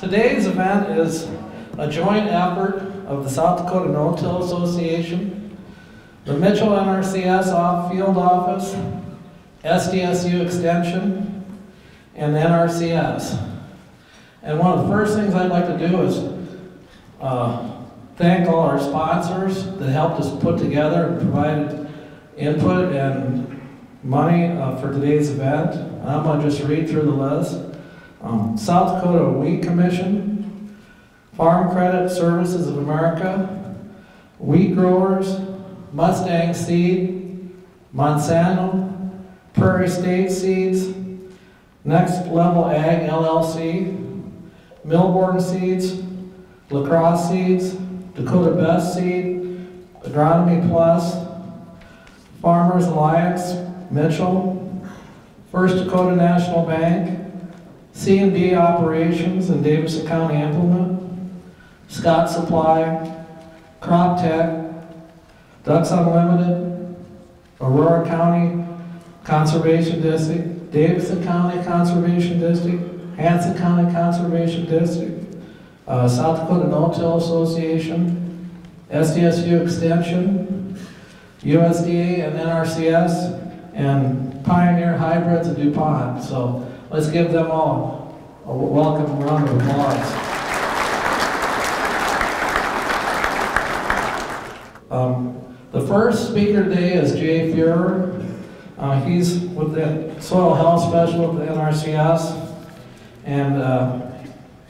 today's event is a joint effort of the South Dakota No-Till Association, the Mitchell NRCS off field office, SDSU Extension, and NRCS. And one of the first things I'd like to do is uh, thank all our sponsors that helped us put together and provided input and money uh, for today's event. I'm going to just read through the list. Um, South Dakota Wheat Commission, Farm Credit Services of America, Wheat Growers, Mustang Seed, Monsanto, Prairie State Seeds, Next Level Ag LLC, Millborn Seeds, Lacrosse Seeds, Dakota Best Seed, Agronomy Plus, Farmers Alliance, Mitchell, First Dakota National Bank, C&D Operations and Davidson County Implement, Scott Supply, Crop Tech, Ducks Unlimited, Aurora County Conservation District, Davidson County Conservation District, Hanson County Conservation District, uh, South Dakota No-Till Association, SDSU Extension, USDA and NRCS, and Pioneer Hybrids of DuPont. So let's give them all a welcome round of applause. Um, the first speaker today is Jay Fuhrer. Uh, he's with the soil health specialist at the NRCS, and uh,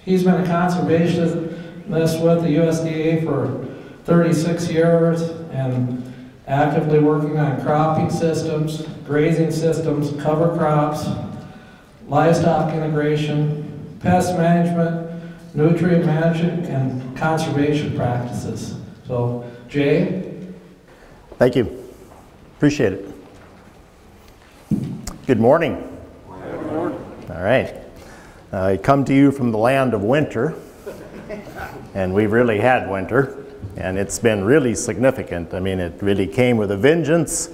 he's been a conservationist with the USDA for 36 years and actively working on cropping systems, grazing systems, cover crops, livestock integration, pest management, nutrient management, and conservation practices. So, Jay? Thank you. Appreciate it. Good morning. Good morning. All right. I come to you from the land of winter, and we've really had winter, and it's been really significant. I mean, it really came with a vengeance,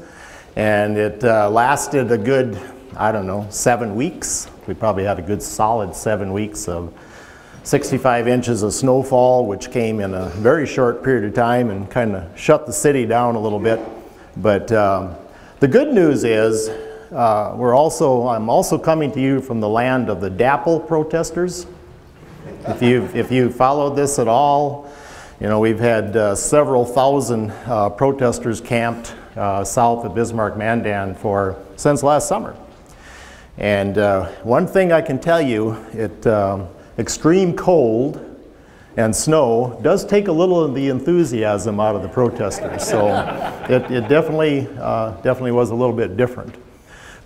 and it uh, lasted a good, I don't know, seven weeks. We probably had a good solid seven weeks of 65 inches of snowfall, which came in a very short period of time and kind of shut the city down a little bit. But um, the good news is uh, we're also, I'm also coming to you from the land of the DAPL protesters. If you if you followed this at all, you know we've had uh, several thousand uh, protesters camped uh, south of Bismarck-Mandan for since last summer. And uh, one thing I can tell you, it um, extreme cold and snow does take a little of the enthusiasm out of the protesters. So it, it definitely uh, definitely was a little bit different.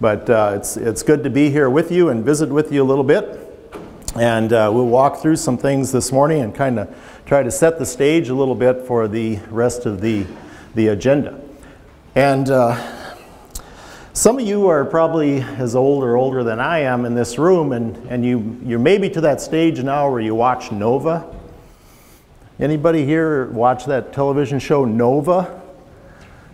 But uh, it's, it's good to be here with you and visit with you a little bit. And uh, we'll walk through some things this morning and kind of try to set the stage a little bit for the rest of the, the agenda. And uh, some of you are probably as old or older than I am in this room, and, and you, you're maybe to that stage now where you watch Nova. Anybody here watch that television show Nova?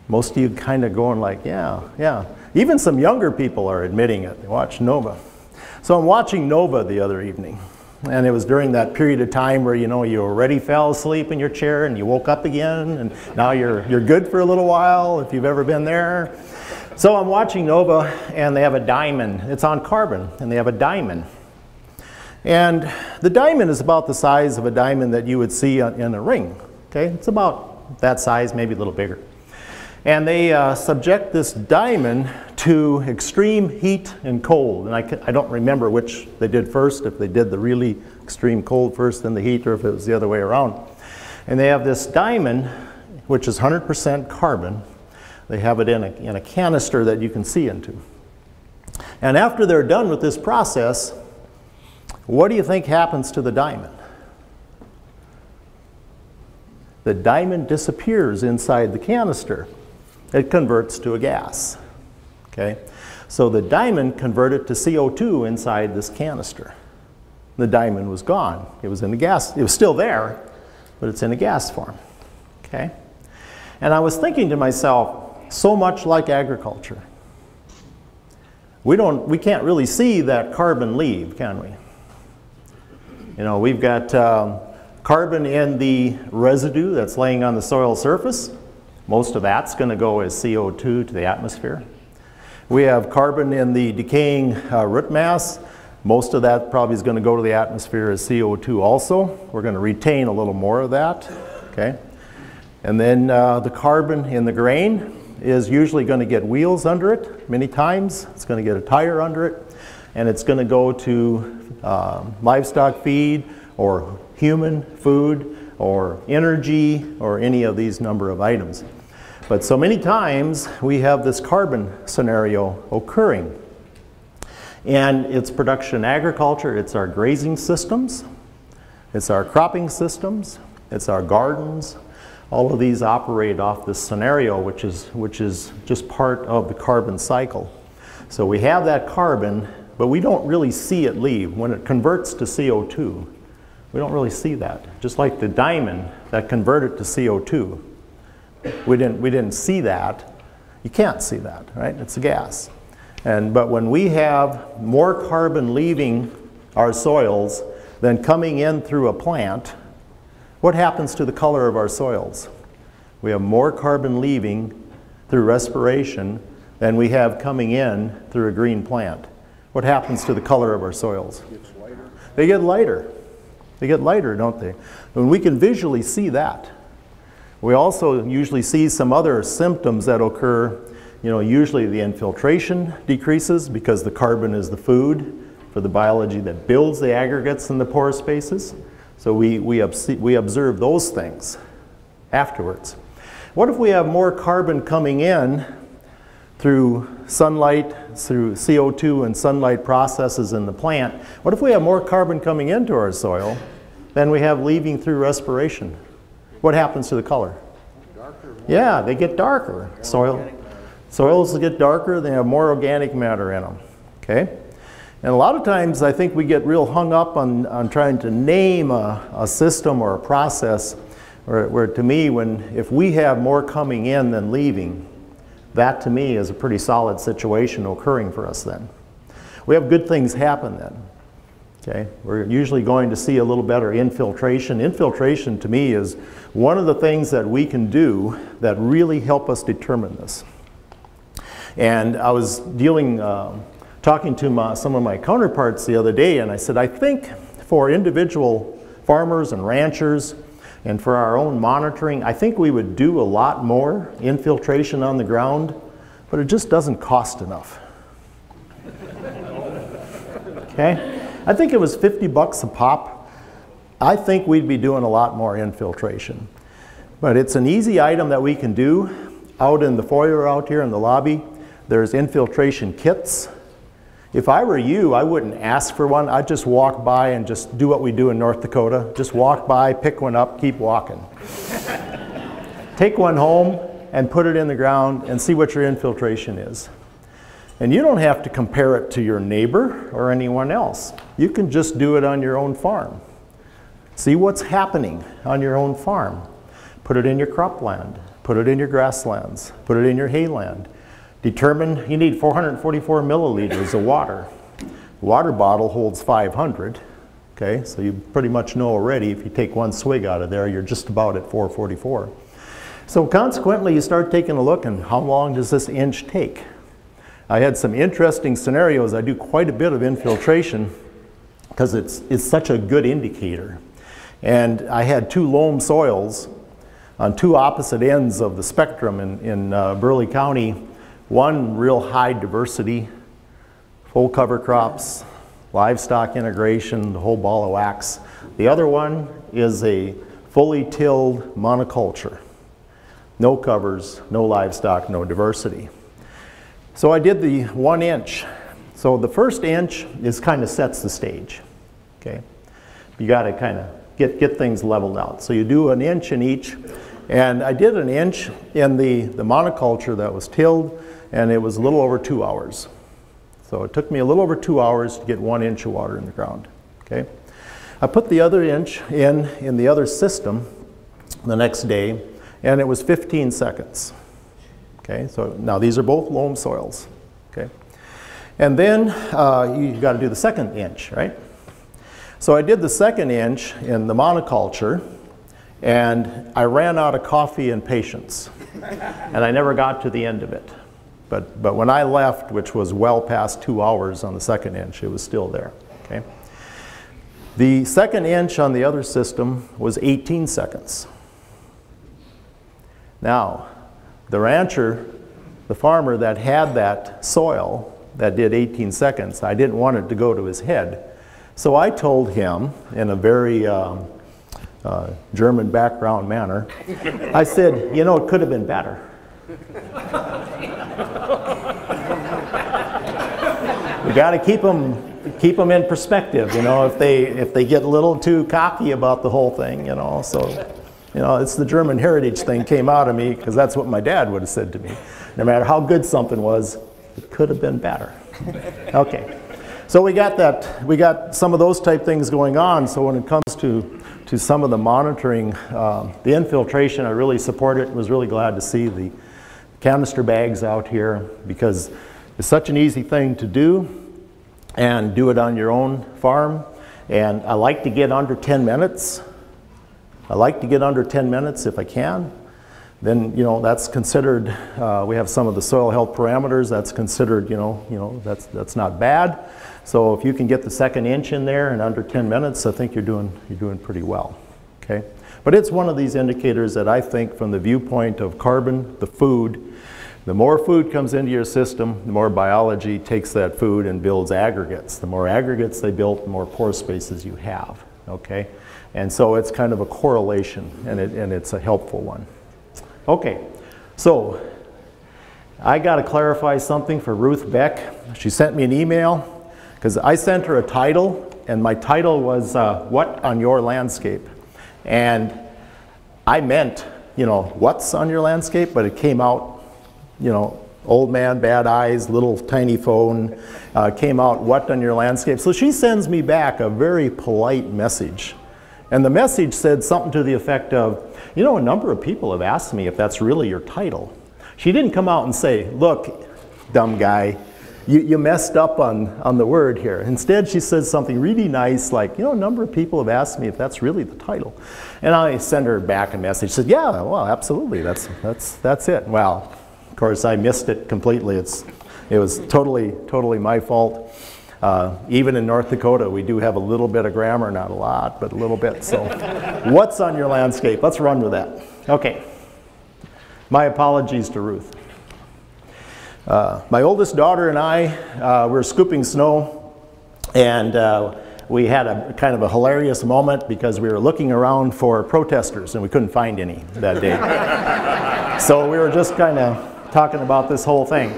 Most of you kind of going like, yeah, yeah. Even some younger people are admitting it. They watch Nova. So I'm watching Nova the other evening. And it was during that period of time where, you know, you already fell asleep in your chair and you woke up again and now you're, you're good for a little while if you've ever been there. So I'm watching Nova and they have a diamond. It's on carbon and they have a diamond. And the diamond is about the size of a diamond that you would see in a ring. Okay, it's about that size, maybe a little bigger. And they uh, subject this diamond to extreme heat and cold. And I, I don't remember which they did first, if they did the really extreme cold first, then the heat, or if it was the other way around. And they have this diamond, which is 100% carbon. They have it in a, in a canister that you can see into. And after they're done with this process, what do you think happens to the diamond? The diamond disappears inside the canister it converts to a gas. Okay? So the diamond converted to CO2 inside this canister. The diamond was gone. It was in the gas. It was still there, but it's in a gas form. Okay? And I was thinking to myself, so much like agriculture. We don't we can't really see that carbon leave, can we? You know, we've got um, carbon in the residue that's laying on the soil surface. Most of that's going to go as CO2 to the atmosphere. We have carbon in the decaying uh, root mass. Most of that probably is going to go to the atmosphere as CO2 also. We're going to retain a little more of that. Okay. And then uh, the carbon in the grain is usually going to get wheels under it many times. It's going to get a tire under it. And it's going to go to uh, livestock feed or human food or energy or any of these number of items. But so many times we have this carbon scenario occurring. And it's production agriculture, it's our grazing systems, it's our cropping systems, it's our gardens. All of these operate off this scenario, which is, which is just part of the carbon cycle. So we have that carbon, but we don't really see it leave. When it converts to CO2, we don't really see that. Just like the diamond that converted to CO2. We didn't, we didn't see that. You can't see that, right? It's a gas. And, but when we have more carbon leaving our soils than coming in through a plant, what happens to the color of our soils? We have more carbon leaving through respiration than we have coming in through a green plant. What happens to the color of our soils? They get lighter. They get lighter, don't they? And we can visually see that. We also usually see some other symptoms that occur. You know, usually the infiltration decreases because the carbon is the food for the biology that builds the aggregates in the pore spaces. So we, we, we observe those things afterwards. What if we have more carbon coming in through sunlight, through CO2 and sunlight processes in the plant, what if we have more carbon coming into our soil than we have leaving through respiration? What happens to the color? Yeah, they get darker. Soil, soils get darker, they have more organic matter in them. Okay? And a lot of times I think we get real hung up on, on trying to name a, a system or a process where, where to me, when if we have more coming in than leaving, that to me is a pretty solid situation occurring for us then. We have good things happen then. Okay, we're usually going to see a little better infiltration. Infiltration to me is one of the things that we can do that really help us determine this. And I was dealing, uh, talking to my, some of my counterparts the other day, and I said, I think for individual farmers and ranchers, and for our own monitoring, I think we would do a lot more infiltration on the ground, but it just doesn't cost enough. okay? I think it was 50 bucks a pop. I think we'd be doing a lot more infiltration. But it's an easy item that we can do out in the foyer out here in the lobby. There's infiltration kits if I were you, I wouldn't ask for one. I'd just walk by and just do what we do in North Dakota. Just walk by, pick one up, keep walking. Take one home and put it in the ground and see what your infiltration is. And you don't have to compare it to your neighbor or anyone else. You can just do it on your own farm. See what's happening on your own farm. Put it in your cropland. Put it in your grasslands. Put it in your hayland. Determine you need 444 milliliters of water. water bottle holds 500. Okay, so you pretty much know already if you take one swig out of there, you're just about at 444. So consequently, you start taking a look and how long does this inch take? I had some interesting scenarios. I do quite a bit of infiltration because it's, it's such a good indicator. And I had two loam soils on two opposite ends of the spectrum in, in uh, Burleigh County one, real high diversity, full cover crops, livestock integration, the whole ball of wax. The other one is a fully tilled monoculture. No covers, no livestock, no diversity. So I did the one inch. So the first inch is kind of sets the stage. Okay, you got to kind of get get things leveled out. So you do an inch in each, and I did an inch in the the monoculture that was tilled, and it was a little over two hours. So it took me a little over two hours to get one inch of water in the ground. Okay, I put the other inch in in the other system the next day, and it was 15 seconds. Okay, so now these are both loam soils. Okay, and then uh, you got to do the second inch, right? So I did the second inch in the monoculture, and I ran out of coffee and patience. and I never got to the end of it. But, but when I left, which was well past two hours on the second inch, it was still there. Okay? The second inch on the other system was 18 seconds. Now, the rancher, the farmer that had that soil that did 18 seconds, I didn't want it to go to his head. So I told him in a very um, uh, German background manner, I said, you know, it could have been better. we got to keep them keep them in perspective, you know, if they if they get a little too cocky about the whole thing, you know. So, you know, it's the German heritage thing came out of me because that's what my dad would have said to me. No matter how good something was, it could have been better. Okay. So we got that, we got some of those type things going on. So when it comes to, to some of the monitoring, um, the infiltration, I really support it. And was really glad to see the canister bags out here because it's such an easy thing to do and do it on your own farm. And I like to get under 10 minutes. I like to get under 10 minutes if I can. Then, you know, that's considered, uh, we have some of the soil health parameters, that's considered, you know, you know, that's, that's not bad. So if you can get the second inch in there in under 10 minutes, I think you're doing, you're doing pretty well, okay? But it's one of these indicators that I think from the viewpoint of carbon, the food, the more food comes into your system, the more biology takes that food and builds aggregates. The more aggregates they build, the more pore spaces you have, okay? And so it's kind of a correlation, and, it, and it's a helpful one. Okay, so I got to clarify something for Ruth Beck. She sent me an email because I sent her a title, and my title was uh, What on Your Landscape? And I meant, you know, what's on your landscape, but it came out, you know, old man, bad eyes, little tiny phone, uh, came out, what on your landscape? So she sends me back a very polite message. And the message said something to the effect of, you know, a number of people have asked me if that's really your title. She didn't come out and say, look, dumb guy, you, you messed up on, on the word here. Instead, she says something really nice like, you know, a number of people have asked me if that's really the title. And I send her back a message, said, yeah, well, absolutely, that's, that's, that's it. Well, of course, I missed it completely. It's, it was totally, totally my fault. Uh, even in North Dakota, we do have a little bit of grammar, not a lot, but a little bit. So, what's on your landscape? Let's run with that. Okay. My apologies to Ruth. Uh, my oldest daughter and I uh, were scooping snow, and uh, we had a kind of a hilarious moment because we were looking around for protesters and we couldn't find any that day. so we were just kind of talking about this whole thing.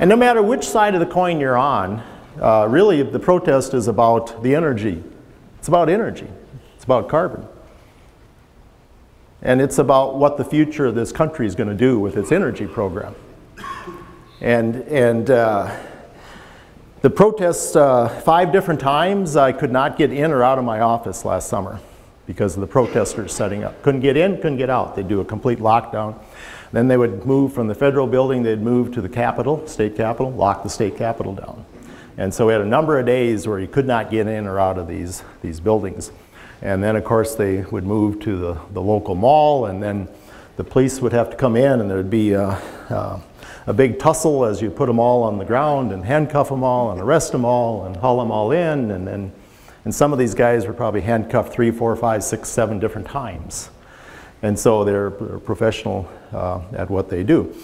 And no matter which side of the coin you're on, uh, really the protest is about the energy. It's about energy. It's about carbon. And it's about what the future of this country is going to do with its energy program. And, and uh, the protests, uh, five different times, I could not get in or out of my office last summer because of the protesters setting up. Couldn't get in, couldn't get out. They'd do a complete lockdown. Then they would move from the federal building, they'd move to the capitol, state capitol, lock the state capitol down. And so we had a number of days where you could not get in or out of these, these buildings. And then, of course, they would move to the, the local mall, and then the police would have to come in, and there would be uh, uh, a big tussle as you put them all on the ground and handcuff them all and arrest them all and haul them all in. And, then, and some of these guys were probably handcuffed three, four, five, six, seven different times. And so they're professional uh, at what they do.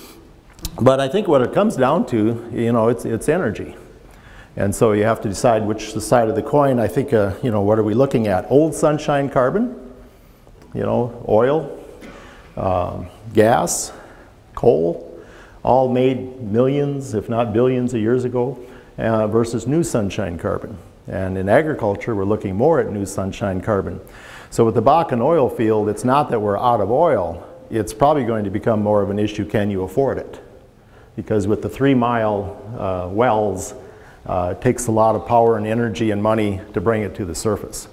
But I think what it comes down to, you know, it's, it's energy. And so you have to decide which side of the coin. I think, uh, you know, what are we looking at? Old sunshine carbon, you know, oil, um, gas, coal, all made millions, if not billions of years ago, uh, versus new sunshine carbon. And in agriculture, we're looking more at new sunshine carbon. So with the Bakken oil field, it's not that we're out of oil. It's probably going to become more of an issue, can you afford it? Because with the three mile uh, wells, uh, it takes a lot of power and energy and money to bring it to the surface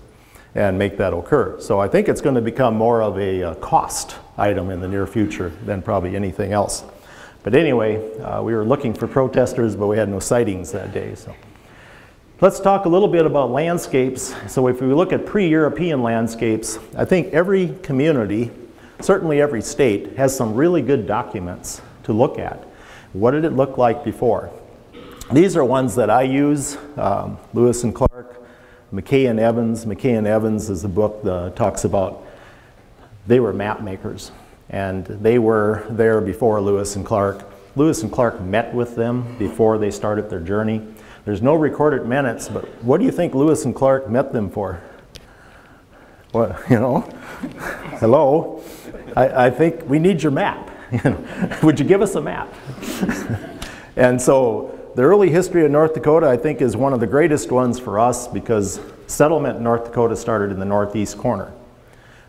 and make that occur. So I think it's going to become more of a, a uh, cost item in the near future than probably anything else. But anyway, uh, we were looking for protesters, but we had no sightings that day. So Let's talk a little bit about landscapes. So if we look at pre-European landscapes, I think every community, certainly every state, has some really good documents to look at. What did it look like before? These are ones that I use, um, Lewis and Clark, McKay and Evans. McKay and Evans is a book that talks about, they were map makers. And they were there before Lewis and Clark. Lewis and Clark met with them before they started their journey. There's no recorded minutes, but what do you think Lewis and Clark met them for? What, you know? Hello? I, I think we need your map. Would you give us a map? and so the early history of North Dakota, I think, is one of the greatest ones for us because settlement in North Dakota started in the northeast corner.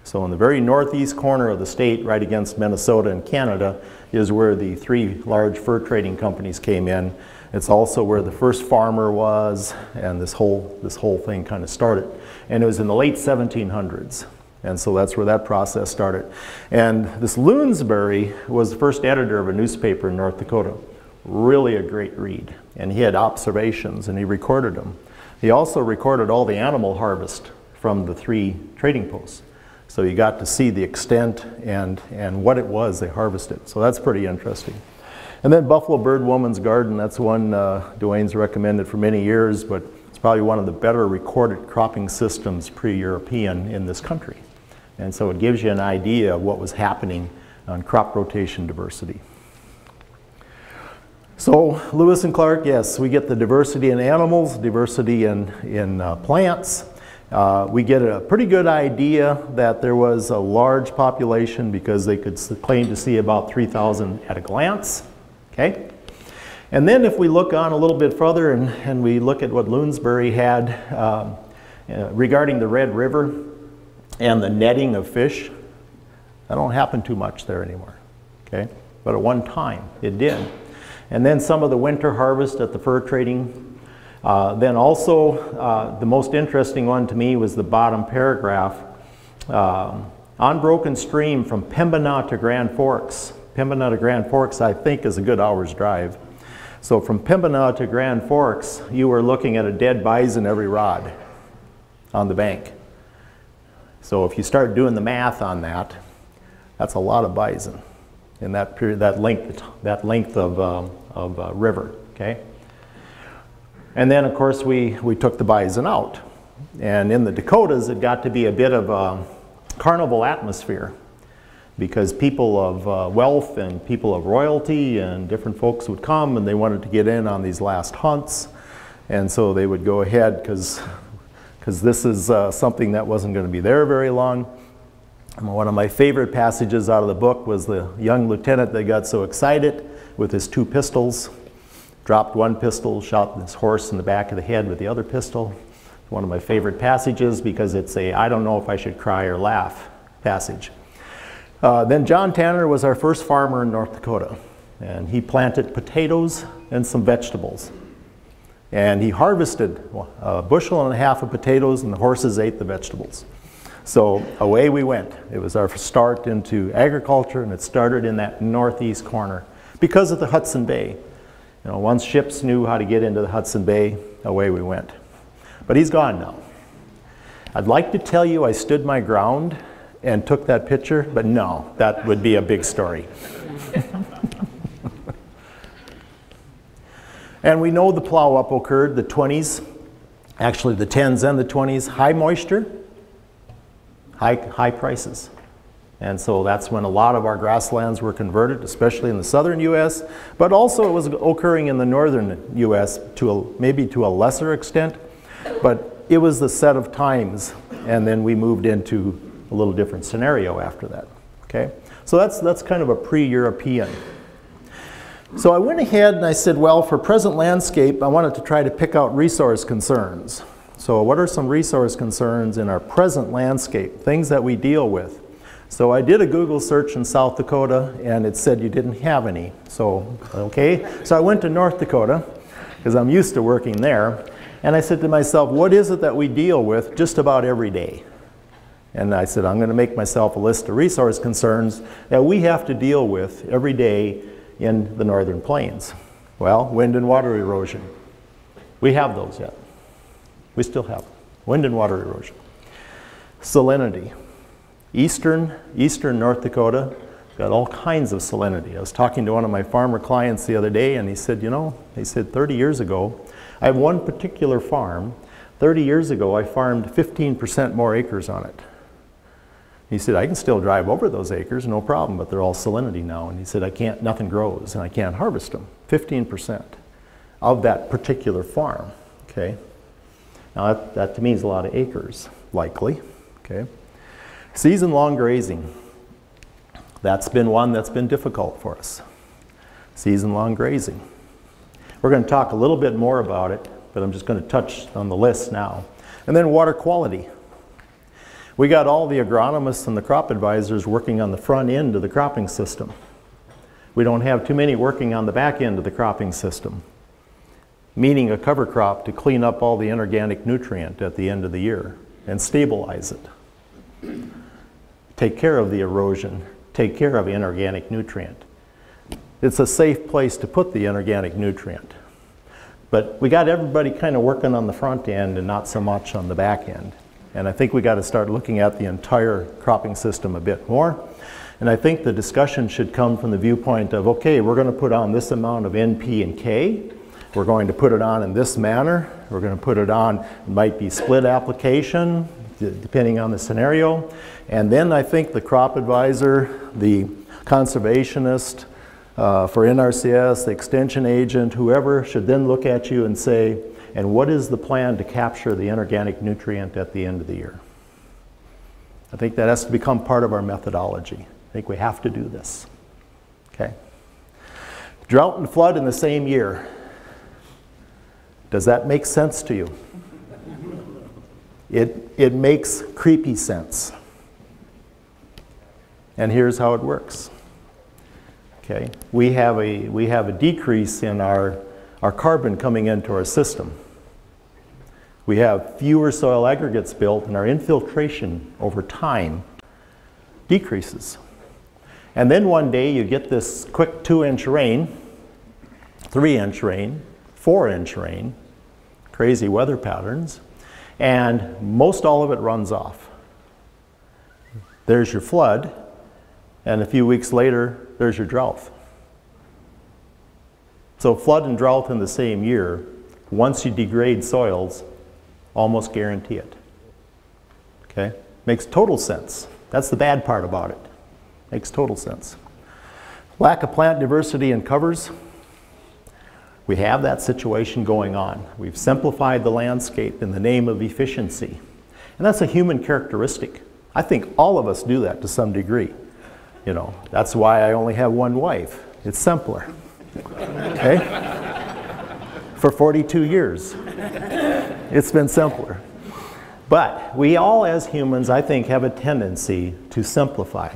So in the very northeast corner of the state, right against Minnesota and Canada, is where the three large fur trading companies came in it's also where the first farmer was, and this whole, this whole thing kind of started. And it was in the late 1700s. And so that's where that process started. And this Lounsberry was the first editor of a newspaper in North Dakota. Really a great read. And he had observations and he recorded them. He also recorded all the animal harvest from the three trading posts. So you got to see the extent and, and what it was they harvested. So that's pretty interesting. And then Buffalo Bird Woman's Garden, that's one uh, Dwayne's recommended for many years, but it's probably one of the better recorded cropping systems pre-European in this country. And so it gives you an idea of what was happening on crop rotation diversity. So Lewis and Clark, yes, we get the diversity in animals, diversity in, in uh, plants. Uh, we get a pretty good idea that there was a large population because they could claim to see about 3,000 at a glance. Okay? And then if we look on a little bit further and, and we look at what Lounsberry had um, uh, regarding the Red River and the netting of fish, that don't happen too much there anymore. Okay? But at one time, it did. And then some of the winter harvest at the fur trading. Uh, then also, uh, the most interesting one to me was the bottom paragraph. Um, on Broken Stream from Pembina to Grand Forks, Pembina to Grand Forks, I think, is a good hour's drive. So from Pembina to Grand Forks, you were looking at a dead bison every rod on the bank. So if you start doing the math on that, that's a lot of bison in that period, that length, that length of, um, of uh, river, okay? And then, of course, we, we took the bison out. And in the Dakotas, it got to be a bit of a carnival atmosphere because people of uh, wealth and people of royalty and different folks would come and they wanted to get in on these last hunts. And so they would go ahead because this is uh, something that wasn't going to be there very long. And one of my favorite passages out of the book was the young lieutenant that got so excited with his two pistols, dropped one pistol, shot this horse in the back of the head with the other pistol. One of my favorite passages because it's a I don't know if I should cry or laugh passage. Uh, then John Tanner was our first farmer in North Dakota, and he planted potatoes and some vegetables. And he harvested a bushel and a half of potatoes, and the horses ate the vegetables. So away we went. It was our start into agriculture, and it started in that northeast corner because of the Hudson Bay. You know, once ships knew how to get into the Hudson Bay, away we went. But he's gone now. I'd like to tell you I stood my ground and took that picture, but no, that would be a big story. and we know the plow up occurred, the 20s, actually the 10s and the 20s, high moisture, high, high prices. And so that's when a lot of our grasslands were converted, especially in the southern U.S., but also it was occurring in the northern U.S. to a, maybe to a lesser extent. But it was the set of times, and then we moved into a little different scenario after that. Okay? So that's, that's kind of a pre-European. So I went ahead and I said, well, for present landscape, I wanted to try to pick out resource concerns. So what are some resource concerns in our present landscape, things that we deal with? So I did a Google search in South Dakota and it said you didn't have any. So, okay. So I went to North Dakota because I'm used to working there. And I said to myself, what is it that we deal with just about every day? And I said, I'm going to make myself a list of resource concerns that we have to deal with every day in the northern plains. Well, wind and water erosion. We have those yet. We still have wind and water erosion. Salinity. Eastern, eastern North Dakota got all kinds of salinity. I was talking to one of my farmer clients the other day and he said, you know, he said 30 years ago, I have one particular farm. 30 years ago, I farmed 15% more acres on it. He said, I can still drive over those acres, no problem, but they're all salinity now. And he said, I can't, nothing grows and I can't harvest them. 15% of that particular farm, okay? Now that, that to me is a lot of acres, likely, okay? Season-long grazing. That's been one that's been difficult for us. Season-long grazing. We're going to talk a little bit more about it, but I'm just going to touch on the list now. And then water quality. We got all the agronomists and the crop advisors working on the front end of the cropping system. We don't have too many working on the back end of the cropping system, meaning a cover crop to clean up all the inorganic nutrient at the end of the year and stabilize it. Take care of the erosion, take care of inorganic nutrient. It's a safe place to put the inorganic nutrient. But we got everybody kind of working on the front end and not so much on the back end. And I think we got to start looking at the entire cropping system a bit more. And I think the discussion should come from the viewpoint of, okay, we're going to put on this amount of N, P, and K. We're going to put it on in this manner. We're going to put it on, it might be split application, depending on the scenario. And then I think the crop advisor, the conservationist, uh, for NRCS, the extension agent, whoever should then look at you and say, and what is the plan to capture the inorganic nutrient at the end of the year? I think that has to become part of our methodology. I think we have to do this. Okay? Drought and flood in the same year. Does that make sense to you? It, it makes creepy sense. And here's how it works. Okay, we have a, we have a decrease in our, our carbon coming into our system. We have fewer soil aggregates built and our infiltration over time decreases. And then one day you get this quick two inch rain, three inch rain, four inch rain, crazy weather patterns, and most all of it runs off. There's your flood, and a few weeks later, there's your drought. So flood and drought in the same year, once you degrade soils, almost guarantee it. Okay? Makes total sense. That's the bad part about it. Makes total sense. Lack of plant diversity and covers. We have that situation going on. We've simplified the landscape in the name of efficiency. And that's a human characteristic. I think all of us do that to some degree. You know, that's why I only have one wife. It's simpler. Okay? For 42 years. It's been simpler. But we all, as humans, I think, have a tendency to simplify.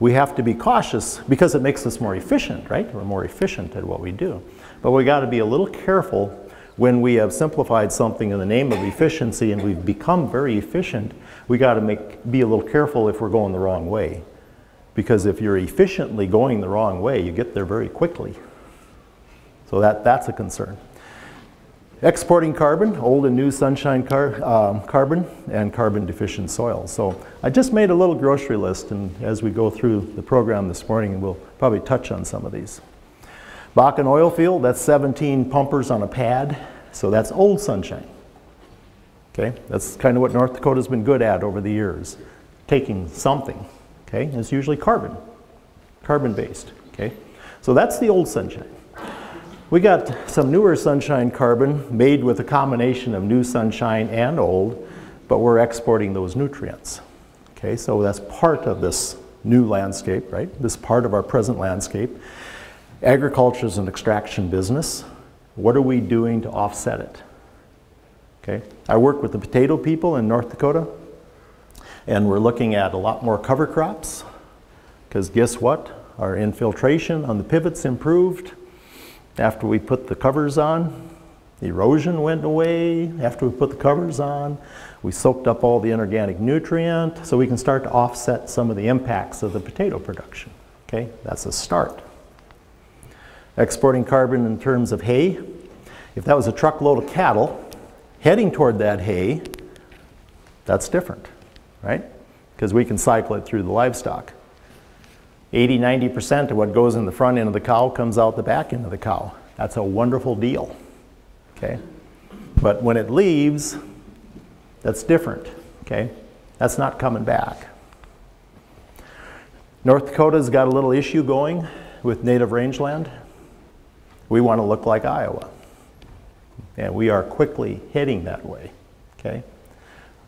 We have to be cautious because it makes us more efficient, right? We're more efficient at what we do. But we got to be a little careful when we have simplified something in the name of efficiency and we've become very efficient. We got to make, be a little careful if we're going the wrong way. Because if you're efficiently going the wrong way, you get there very quickly. So that, that's a concern. Exporting carbon, old and new sunshine car, um, carbon, and carbon deficient soil. So I just made a little grocery list, and as we go through the program this morning, we'll probably touch on some of these. Bakken oil field, that's 17 pumpers on a pad, so that's old sunshine. Okay, that's kind of what North Dakota's been good at over the years, taking something. Okay, it's usually carbon, carbon based. Okay, so that's the old sunshine. We got some newer sunshine carbon made with a combination of new sunshine and old, but we're exporting those nutrients. Okay, so that's part of this new landscape, right? This part of our present landscape. Agriculture is an extraction business. What are we doing to offset it? Okay, I work with the potato people in North Dakota, and we're looking at a lot more cover crops, because guess what? Our infiltration on the pivots improved after we put the covers on, erosion went away. After we put the covers on, we soaked up all the inorganic nutrient so we can start to offset some of the impacts of the potato production. Okay, that's a start. Exporting carbon in terms of hay. If that was a truckload of cattle, heading toward that hay, that's different, right? Because we can cycle it through the livestock. 80, 90% of what goes in the front end of the cow comes out the back end of the cow. That's a wonderful deal, okay? But when it leaves, that's different, okay? That's not coming back. North Dakota's got a little issue going with native rangeland. We want to look like Iowa. And we are quickly heading that way, okay?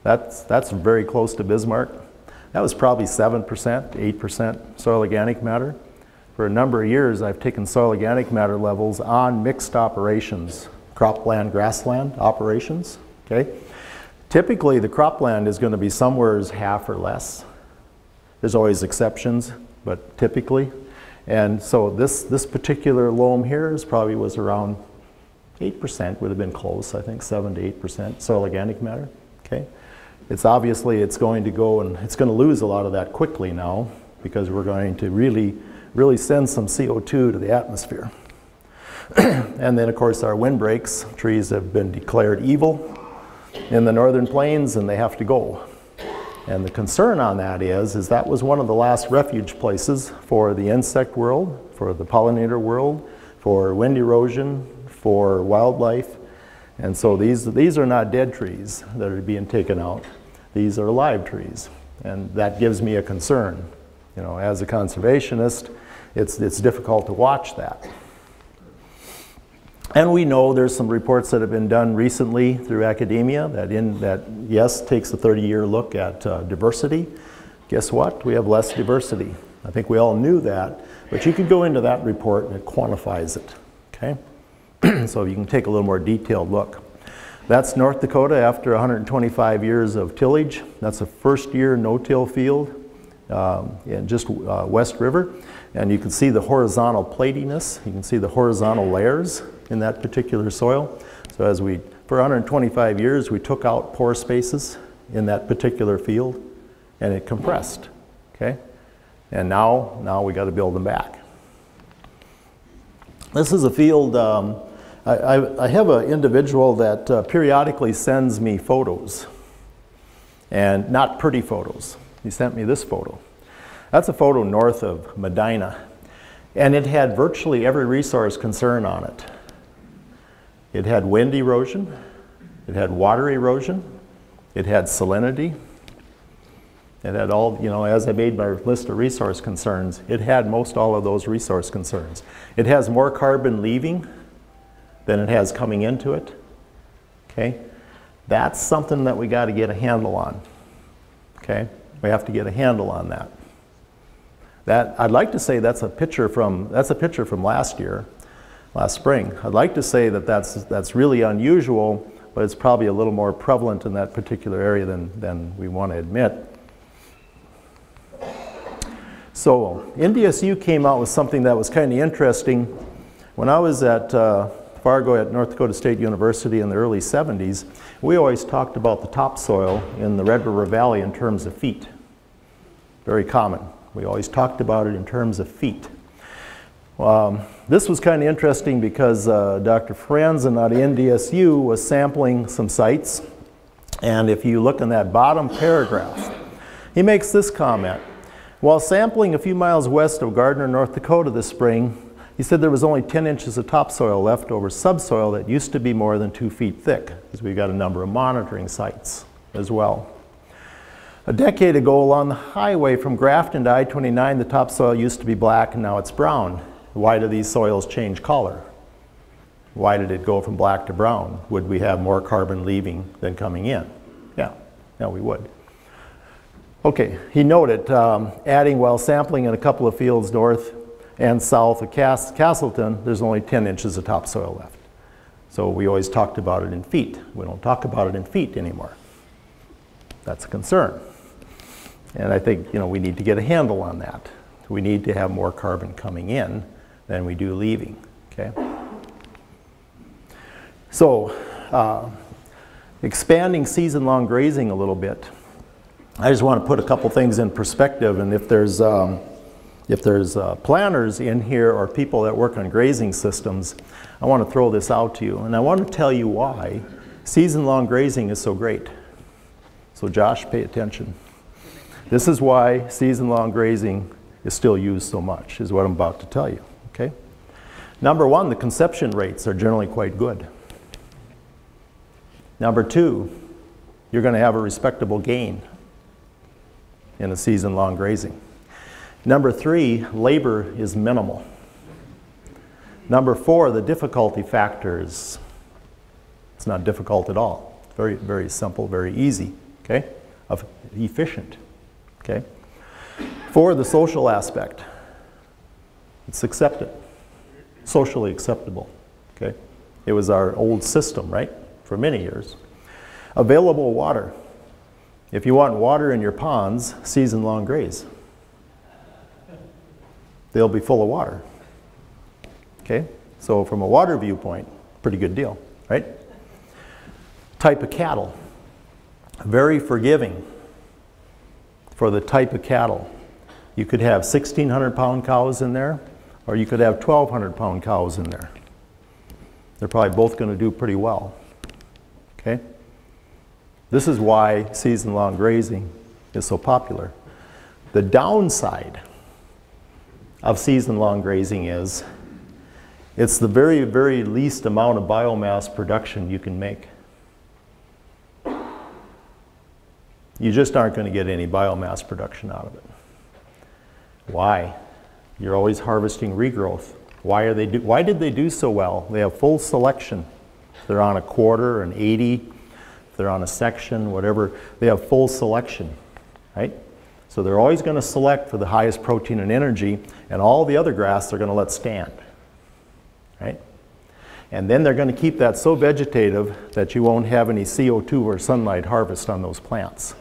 That's, that's very close to Bismarck. That was probably 7%, 8% soil organic matter. For a number of years, I've taken soil organic matter levels on mixed operations, cropland, grassland operations, okay? Typically, the cropland is going to be somewhere as half or less. There's always exceptions, but typically. And so this, this particular loam here is probably was around 8%, would have been close, I think 7 to 8% soil organic matter, okay? It's obviously, it's going to go and it's going to lose a lot of that quickly now because we're going to really, really send some CO2 to the atmosphere. and then of course our windbreaks, trees have been declared evil in the northern plains and they have to go. And the concern on that is, is that was one of the last refuge places for the insect world, for the pollinator world, for wind erosion, for wildlife. And so these, these are not dead trees that are being taken out. These are live trees. And that gives me a concern. You know, as a conservationist, it's, it's difficult to watch that. And we know there's some reports that have been done recently through academia that, in, that yes, takes a 30-year look at uh, diversity. Guess what? We have less diversity. I think we all knew that, but you can go into that report and it quantifies it, okay? so you can take a little more detailed look. That's North Dakota after 125 years of tillage. That's a first year no-till field um, in just uh, West River. And you can see the horizontal platiness. You can see the horizontal layers in that particular soil. So as we, for 125 years, we took out pore spaces in that particular field and it compressed, okay? And now, now we got to build them back. This is a field, um, I, I, I, have an individual that uh, periodically sends me photos and not pretty photos. He sent me this photo. That's a photo north of Medina and it had virtually every resource concern on it. It had wind erosion, it had water erosion, it had salinity, it had all, you know, as I made my list of resource concerns, it had most all of those resource concerns. It has more carbon leaving than it has coming into it. Okay? That's something that we got to get a handle on. Okay? We have to get a handle on that. That I'd like to say that's a picture from that's a picture from last year last spring. I'd like to say that that's, that's really unusual, but it's probably a little more prevalent in that particular area than, than we want to admit. So NDSU came out with something that was kind of interesting. When I was at uh, Fargo at North Dakota State University in the early 70s, we always talked about the topsoil in the Red River Valley in terms of feet. Very common. We always talked about it in terms of feet. Um, this was kind of interesting because uh, Dr. Franzen at NDSU was sampling some sites. And if you look in that bottom paragraph, he makes this comment. While sampling a few miles west of Gardner, North Dakota this spring, he said there was only 10 inches of topsoil left over subsoil that used to be more than two feet thick, because we've got a number of monitoring sites as well. A decade ago, along the highway from Grafton to I-29, the topsoil used to be black and now it's brown. Why do these soils change color? Why did it go from black to brown? Would we have more carbon leaving than coming in? Yeah, yeah, we would. Okay, he noted um, adding while sampling in a couple of fields north and south of Cass Casselton, there's only 10 inches of topsoil left. So we always talked about it in feet. We don't talk about it in feet anymore. That's a concern. And I think you know we need to get a handle on that. We need to have more carbon coming in than we do leaving. Okay. So, uh, expanding season-long grazing a little bit. I just want to put a couple things in perspective, and if there's um, if there's uh, planners in here or people that work on grazing systems, I want to throw this out to you, and I want to tell you why Season-long grazing is so great. So Josh, pay attention. This is why season-long grazing is still used so much, is what I'm about to tell you, okay? Number one, the conception rates are generally quite good. Number two, you're going to have a respectable gain in a season-long grazing. Number three, labor is minimal. Number four, the difficulty factors. It's not difficult at all. Very, very simple, very easy, okay? Of efficient, okay? Four, the social aspect. It's accepted, socially acceptable, okay? It was our old system, right, for many years. Available water. If you want water in your ponds, season-long graze. They'll be full of water. Okay? So from a water viewpoint, pretty good deal, right? Type of cattle. Very forgiving for the type of cattle. You could have 1,600 pound cows in there, or you could have 1,200 pound cows in there. They're probably both going to do pretty well. Okay? This is why season-long grazing is so popular. The downside of season-long grazing is it's the very, very least amount of biomass production you can make. You just aren't going to get any biomass production out of it. Why? You're always harvesting regrowth. Why, are they do, why did they do so well? They have full selection. They're on a quarter, an 80, they're on a section, whatever. They have full selection, right? So they're always going to select for the highest protein and energy, and all the other grass they're going to let stand, right? And then they're going to keep that so vegetative that you won't have any CO2 or sunlight harvest on those plants.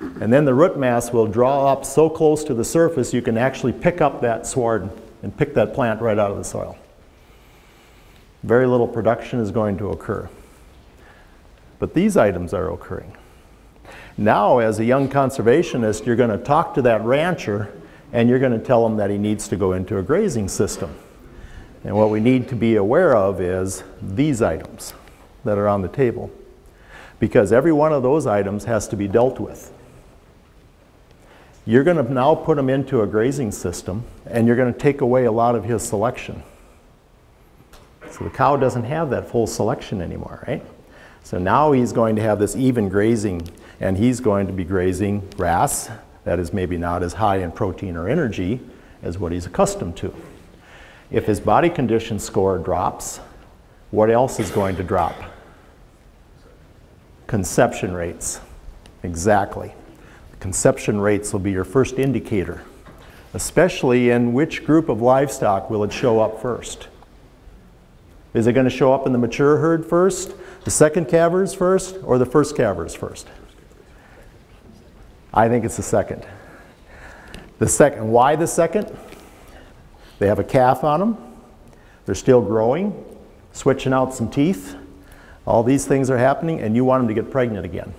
And then the root mass will draw up so close to the surface you can actually pick up that sward and pick that plant right out of the soil. Very little production is going to occur. But these items are occurring. Now, as a young conservationist, you're going to talk to that rancher and you're going to tell him that he needs to go into a grazing system. And what we need to be aware of is these items that are on the table. Because every one of those items has to be dealt with. You're going to now put him into a grazing system and you're going to take away a lot of his selection. So the cow doesn't have that full selection anymore, right? So now he's going to have this even grazing and he's going to be grazing grass that is maybe not as high in protein or energy as what he's accustomed to. If his body condition score drops, what else is going to drop? Conception rates. Exactly. Conception rates will be your first indicator, especially in which group of livestock will it show up first. Is it going to show up in the mature herd first, the second calvers first, or the first calvers first? I think it's the second. The second, why the second? They have a calf on them. They're still growing, switching out some teeth. All these things are happening, and you want them to get pregnant again.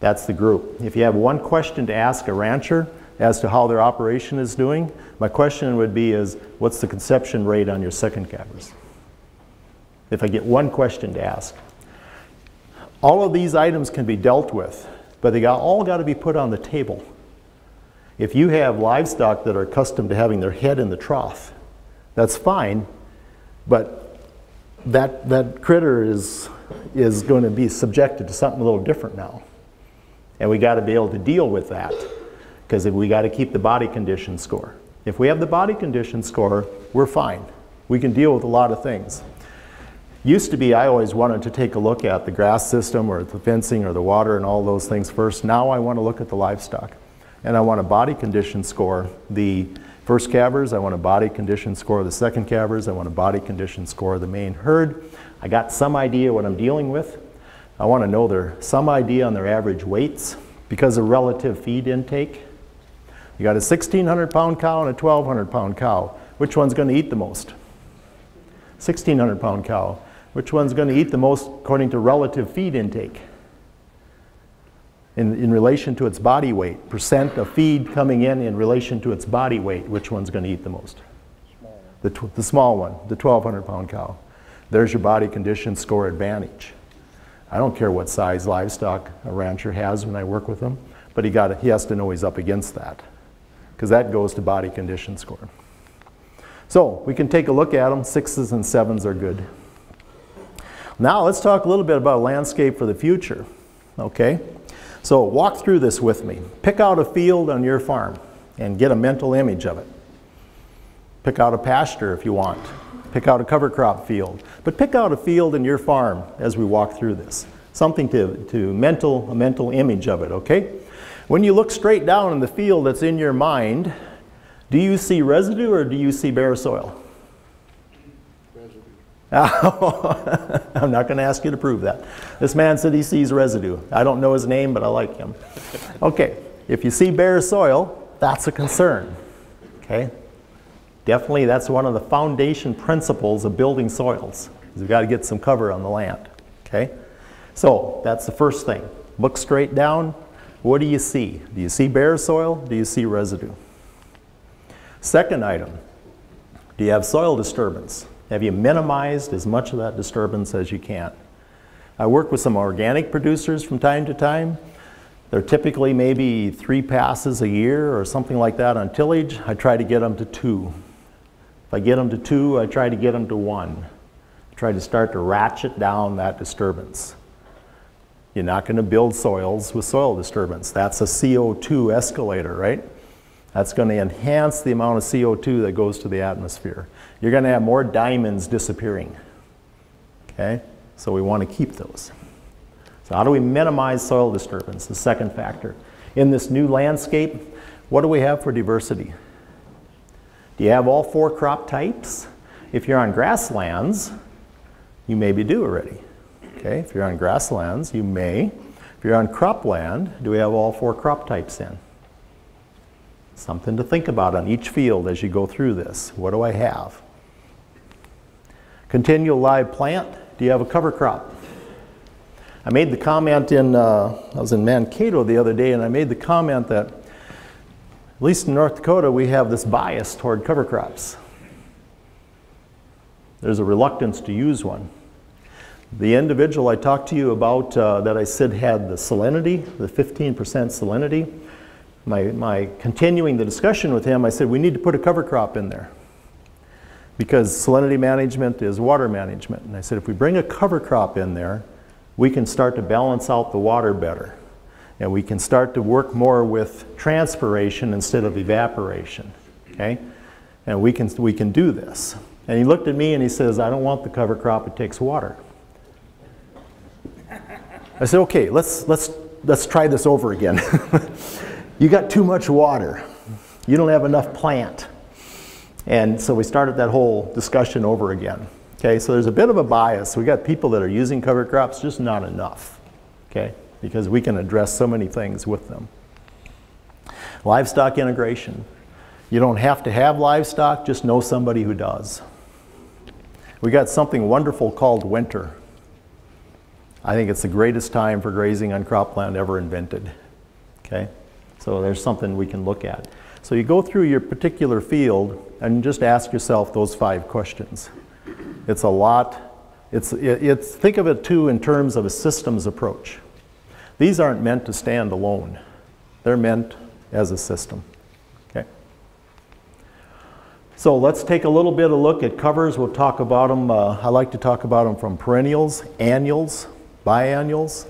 That's the group. If you have one question to ask a rancher as to how their operation is doing, my question would be is, what's the conception rate on your second calvers? If I get one question to ask. All of these items can be dealt with, but they got, all got to be put on the table. If you have livestock that are accustomed to having their head in the trough, that's fine, but that, that critter is, is going to be subjected to something a little different now. And we got to be able to deal with that because we got to keep the body condition score. If we have the body condition score, we're fine. We can deal with a lot of things. Used to be, I always wanted to take a look at the grass system or the fencing or the water and all those things first. Now I want to look at the livestock. And I want a body condition score. The first calvers, I want a body condition score. The second calvers, I want a body condition score. The main herd, I got some idea what I'm dealing with. I want to know their some idea on their average weights because of relative feed intake. You got a 1,600 pound cow and a 1,200 pound cow. Which one's going to eat the most? 1,600 pound cow. Which one's going to eat the most according to relative feed intake? In, in relation to its body weight, percent of feed coming in in relation to its body weight, which one's going to eat the most? The, the small one, the 1,200 pound cow. There's your body condition score advantage. I don't care what size livestock a rancher has when I work with him, but he, got, he has to know he's up against that because that goes to body condition score. So we can take a look at them. Sixes and sevens are good. Now let's talk a little bit about landscape for the future. Okay? So walk through this with me. Pick out a field on your farm and get a mental image of it. Pick out a pasture if you want. Pick out a cover crop field. But pick out a field in your farm as we walk through this. Something to, to mental, a mental image of it, okay? When you look straight down in the field that's in your mind, do you see residue or do you see bare soil? Residue. I'm not going to ask you to prove that. This man said he sees residue. I don't know his name, but I like him. Okay, if you see bare soil, that's a concern. Okay? Definitely, that's one of the foundation principles of building soils. We've got to get some cover on the land. Okay? So, that's the first thing. Look straight down. What do you see? Do you see bare soil? Do you see residue? Second item, do you have soil disturbance? Have you minimized as much of that disturbance as you can? I work with some organic producers from time to time. They're typically maybe three passes a year or something like that on tillage. I try to get them to two. I get them to two, I try to get them to one. I try to start to ratchet down that disturbance. You're not going to build soils with soil disturbance. That's a CO2 escalator, right? That's going to enhance the amount of CO2 that goes to the atmosphere. You're going to have more diamonds disappearing. Okay? So we want to keep those. So how do we minimize soil disturbance? The second factor. In this new landscape, what do we have for diversity? Do you have all four crop types? If you're on grasslands, you maybe do already. Okay, if you're on grasslands, you may. If you're on cropland, do we have all four crop types in? Something to think about on each field as you go through this. What do I have? Continual live plant, do you have a cover crop? I made the comment in, uh, I was in Mankato the other day, and I made the comment that, at least in North Dakota, we have this bias toward cover crops. There's a reluctance to use one. The individual I talked to you about uh, that I said had the salinity, the 15% salinity, my, my continuing the discussion with him, I said, we need to put a cover crop in there because salinity management is water management. And I said, if we bring a cover crop in there, we can start to balance out the water better. And we can start to work more with transpiration instead of evaporation. Okay? And we can, we can do this. And he looked at me and he says, I don't want the cover crop, it takes water. I said, okay, let's, let's, let's try this over again. you got too much water. You don't have enough plant. And so we started that whole discussion over again. Okay, so there's a bit of a bias. We got people that are using cover crops, just not enough. Okay, because we can address so many things with them. Livestock integration. You don't have to have livestock, just know somebody who does. We got something wonderful called winter. I think it's the greatest time for grazing on cropland ever invented. Okay? So there's something we can look at. So you go through your particular field and just ask yourself those five questions. It's a lot. It's, it's, think of it too in terms of a systems approach. These aren't meant to stand alone. They're meant as a system. Okay. So let's take a little bit of look at covers. We'll talk about them. Uh, I like to talk about them from perennials, annuals, biannuals.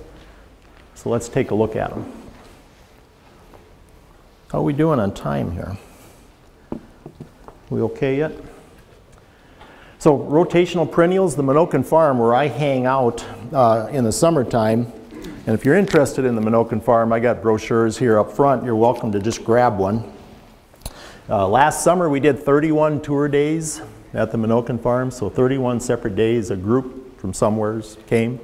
So let's take a look at them. How are we doing on time here? We okay yet? So rotational perennials, the Menoken Farm where I hang out uh, in the summertime, and if you're interested in the Menoken Farm, I got brochures here up front. You're welcome to just grab one. Uh, last summer we did 31 tour days at the Menoken Farm, so 31 separate days, a group from somewheres came,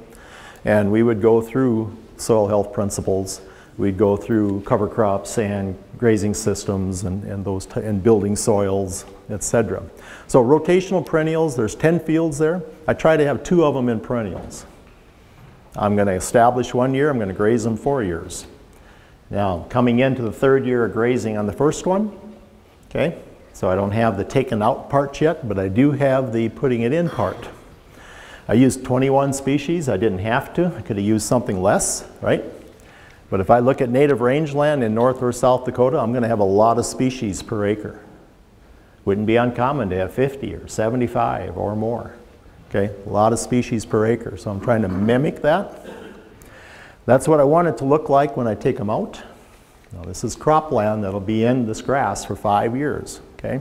and we would go through soil health principles We'd go through cover crops and grazing systems and, and, those and building soils, etc. So rotational perennials, there's 10 fields there. I try to have two of them in perennials. I'm going to establish one year, I'm going to graze them four years. Now, coming into the third year of grazing on the first one, okay, so I don't have the taken out part yet, but I do have the putting it in part. I used 21 species. I didn't have to. I could have used something less, right? But if I look at native rangeland in North or South Dakota, I'm going to have a lot of species per acre. Wouldn't be uncommon to have 50 or 75 or more. Okay, a lot of species per acre. So I'm trying to mimic that. That's what I want it to look like when I take them out. Now this is cropland that'll be in this grass for five years. Okay,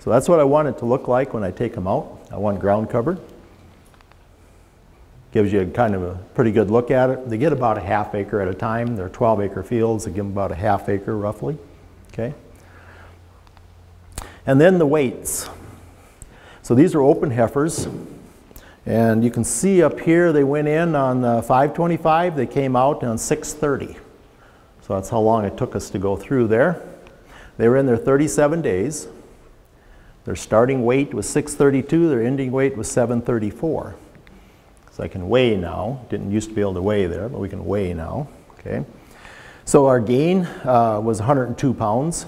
so that's what I want it to look like when I take them out. I want ground cover. Gives you a kind of a pretty good look at it. They get about a half acre at a time. They're 12 acre fields. They give them about a half acre roughly. Okay. And then the weights. So these are open heifers. And you can see up here they went in on uh, 525. They came out on 630. So that's how long it took us to go through there. They were in there 37 days. Their starting weight was 632. Their ending weight was 734. So I can weigh now. Didn't used to be able to weigh there, but we can weigh now. Okay. So our gain uh, was 102 pounds.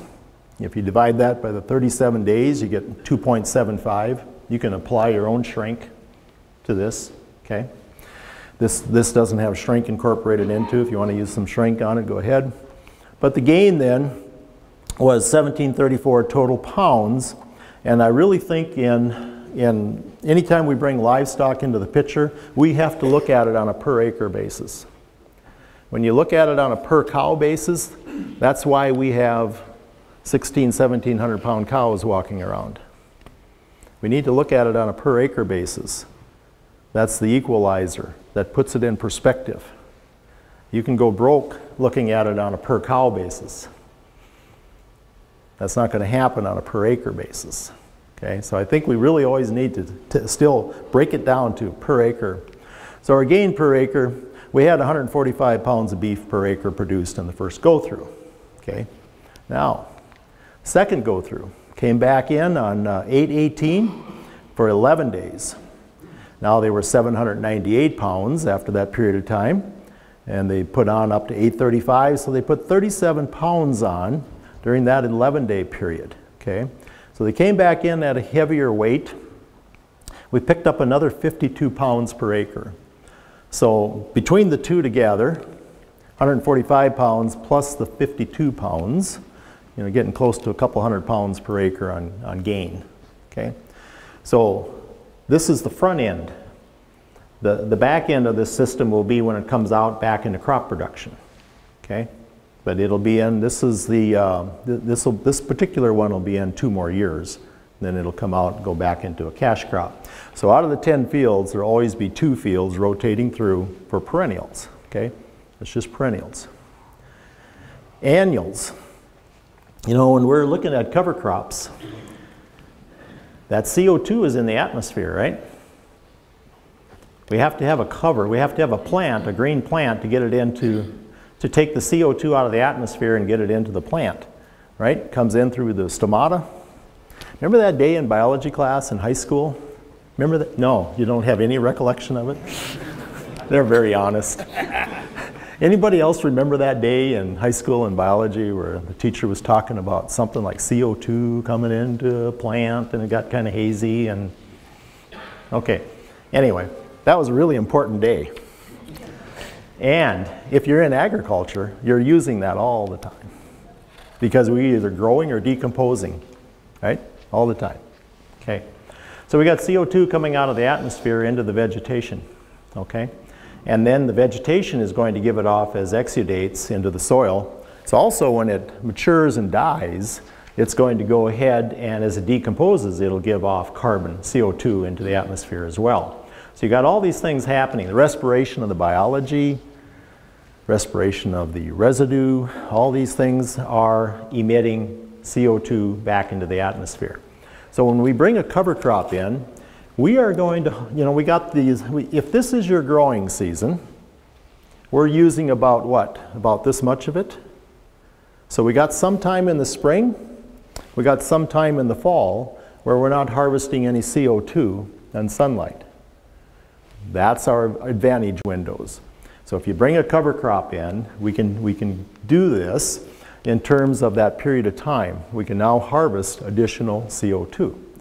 If you divide that by the 37 days, you get 2.75. You can apply your own shrink to this. Okay. This, this doesn't have shrink incorporated into. If you want to use some shrink on it, go ahead. But the gain then was 1734 total pounds. And I really think in and anytime we bring livestock into the picture, we have to look at it on a per acre basis. When you look at it on a per cow basis, that's why we have 16, 1700 pound cows walking around. We need to look at it on a per acre basis. That's the equalizer that puts it in perspective. You can go broke looking at it on a per cow basis. That's not going to happen on a per acre basis. Okay, so I think we really always need to, to still break it down to per acre. So our gain per acre, we had 145 pounds of beef per acre produced in the first go through. Okay, now, second go through, came back in on uh, 818 for 11 days. Now they were 798 pounds after that period of time, and they put on up to 835, so they put 37 pounds on during that 11 day period. Okay, so they came back in at a heavier weight. We picked up another 52 pounds per acre. So between the two together, 145 pounds plus the 52 pounds, you know, getting close to a couple hundred pounds per acre on, on gain. Okay, so this is the front end. The, the back end of this system will be when it comes out back into crop production. Okay, but it'll be in, this is the, uh, this, will, this particular one will be in two more years. Then it'll come out and go back into a cash crop. So out of the 10 fields, there'll always be two fields rotating through for perennials, okay? It's just perennials. Annuals. You know, when we're looking at cover crops, that CO2 is in the atmosphere, right? We have to have a cover, we have to have a plant, a green plant, to get it into to take the CO2 out of the atmosphere and get it into the plant, right? Comes in through the stomata. Remember that day in biology class in high school? Remember that? No, you don't have any recollection of it? They're very honest. Anybody else remember that day in high school in biology where the teacher was talking about something like CO2 coming into a plant and it got kind of hazy and okay. Anyway, that was a really important day. And if you're in agriculture, you're using that all the time because we're either growing or decomposing, right? All the time. Okay. So we got CO2 coming out of the atmosphere into the vegetation, okay? And then the vegetation is going to give it off as exudates into the soil. So also when it matures and dies, it's going to go ahead and as it decomposes, it'll give off carbon, CO2 into the atmosphere as well. So you got all these things happening, the respiration of the biology, respiration of the residue, all these things are emitting CO2 back into the atmosphere. So when we bring a cover crop in, we are going to, you know, we got these, we, if this is your growing season, we're using about what? About this much of it. So we got some time in the spring, we got some time in the fall where we're not harvesting any CO2 and sunlight. That's our advantage windows. So if you bring a cover crop in, we can, we can do this in terms of that period of time. We can now harvest additional CO2.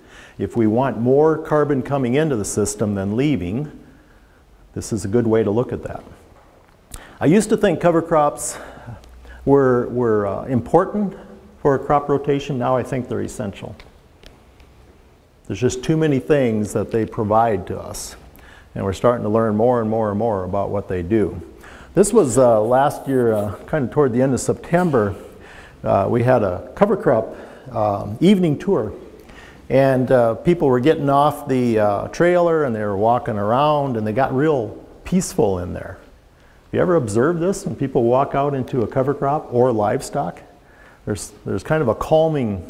If we want more carbon coming into the system than leaving, This is a good way to look at that. I used to think cover crops were, were uh, important for crop rotation. Now I think they're essential. There's just too many things that they provide to us. And we're starting to learn more and more and more about what they do. This was uh, last year, uh, kind of toward the end of September. Uh, we had a cover crop um, evening tour. And uh, people were getting off the uh, trailer and they were walking around and they got real peaceful in there. Have you ever observed this when people walk out into a cover crop or livestock? There's, there's kind of a calming,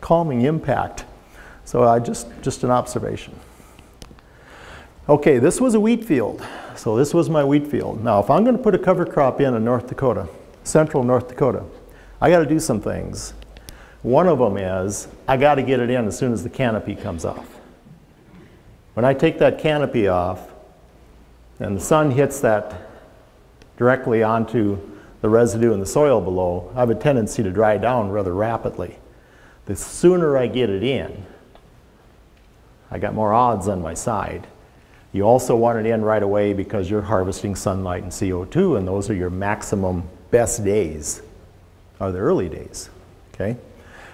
calming impact. So I just, just an observation. Okay, this was a wheat field. So this was my wheat field. Now, if I'm going to put a cover crop in in North Dakota, central North Dakota, I got to do some things. One of them is I got to get it in as soon as the canopy comes off. When I take that canopy off and the sun hits that directly onto the residue in the soil below, I have a tendency to dry down rather rapidly. The sooner I get it in, I got more odds on my side. You also want it in right away because you're harvesting sunlight and CO2 and those are your maximum best days, are the early days, okay?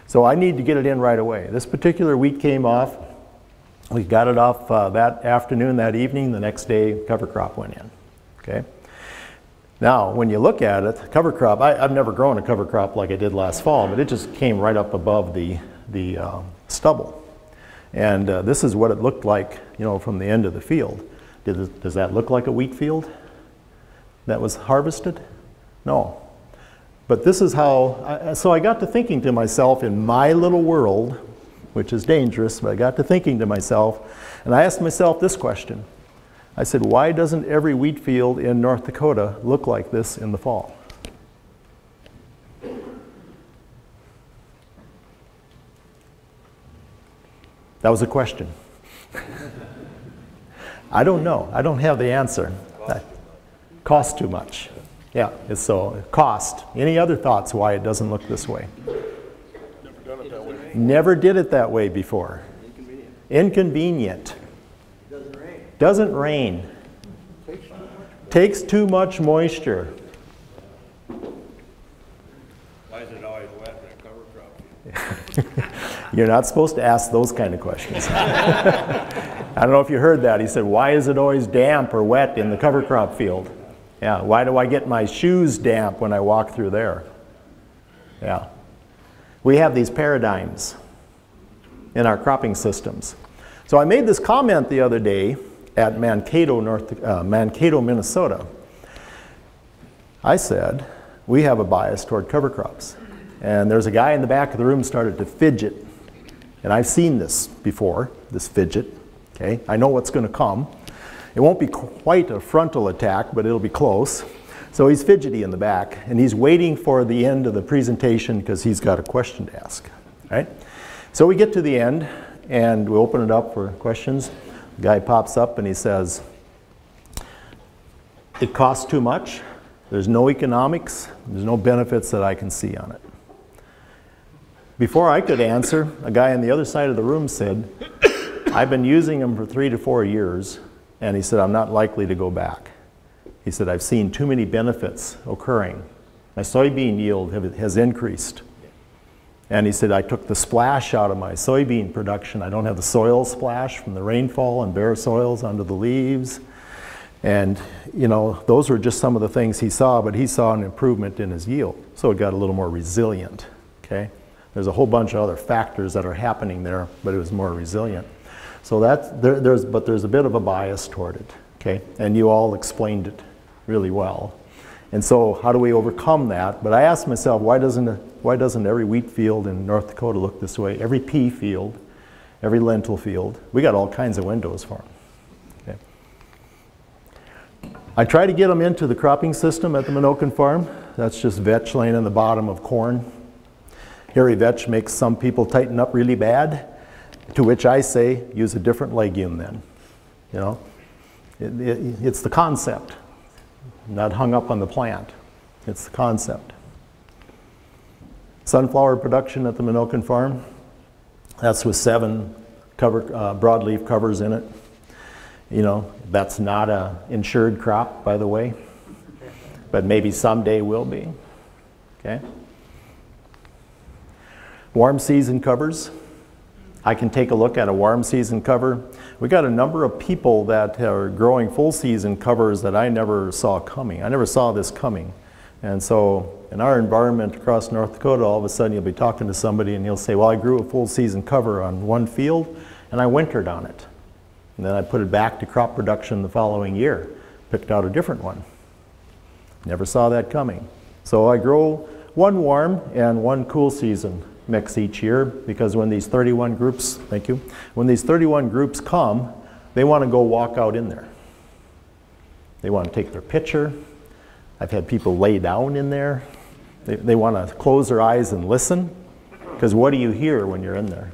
So I need to get it in right away. This particular wheat came off. We got it off uh, that afternoon, that evening. The next day, cover crop went in, okay? Now, when you look at it, cover crop, I, have never grown a cover crop like I did last fall, but it just came right up above the, the uh, stubble. And uh, this is what it looked like, you know, from the end of the field. Did, does that look like a wheat field that was harvested? No. But this is how, I, so I got to thinking to myself in my little world, which is dangerous, but I got to thinking to myself, and I asked myself this question. I said, why doesn't every wheat field in North Dakota look like this in the fall? That was a question. I don't know. I don't have the answer. Cost, cost too much. Yeah, it's so cost. Any other thoughts why it doesn't look this way? Never done it that way. Never did it that way before. Inconvenient. Inconvenient. Doesn't rain. Doesn't rain. Takes too much moisture. Why is it always wet in a cover crop? You're not supposed to ask those kind of questions. I don't know if you heard that. He said, Why is it always damp or wet in the cover crop field? Yeah, why do I get my shoes damp when I walk through there? Yeah. We have these paradigms in our cropping systems. So I made this comment the other day at Mankato, North, uh, Mankato, Minnesota. I said, we have a bias toward cover crops. And there's a guy in the back of the room started to fidget and I've seen this before, this fidget, okay? I know what's going to come. It won't be quite a frontal attack, but it'll be close. So he's fidgety in the back, and he's waiting for the end of the presentation because he's got a question to ask, right? So we get to the end, and we open it up for questions. The guy pops up and he says, it costs too much. There's no economics. There's no benefits that I can see on it. Before I could answer, a guy on the other side of the room said, I've been using them for three to four years, and he said, I'm not likely to go back. He said, I've seen too many benefits occurring. My soybean yield have, has increased. And he said, I took the splash out of my soybean production. I don't have the soil splash from the rainfall and bare soils onto the leaves. And, you know, those were just some of the things he saw, but he saw an improvement in his yield. So it got a little more resilient, okay? There's a whole bunch of other factors that are happening there, but it was more resilient. So that's, there, there's, but there's a bit of a bias toward it, okay? And you all explained it really well. And so how do we overcome that? But I asked myself, why doesn't, why doesn't every wheat field in North Dakota look this way? Every pea field, every lentil field. We got all kinds of windows for them. Okay. I try to get them into the cropping system at the Menoken farm. That's just vetch laying in the bottom of corn. Hairy vetch makes some people tighten up really bad, to which I say, use a different legume then. You know, it, it, it's the concept, not hung up on the plant. It's the concept. Sunflower production at the Menoken farm, that's with seven cover, uh, broadleaf covers in it. You know, that's not a insured crop, by the way, but maybe someday will be. Okay? Warm season covers. I can take a look at a warm season cover. We got a number of people that are growing full season covers that I never saw coming. I never saw this coming. And so in our environment across North Dakota, all of a sudden you'll be talking to somebody and you'll say, well, I grew a full season cover on one field and I wintered on it. And then I put it back to crop production the following year, picked out a different one. Never saw that coming. So I grow one warm and one cool season mix each year because when these 31 groups, thank you, when these 31 groups come, they want to go walk out in there. They want to take their picture. I've had people lay down in there. They, they want to close their eyes and listen because what do you hear when you're in there?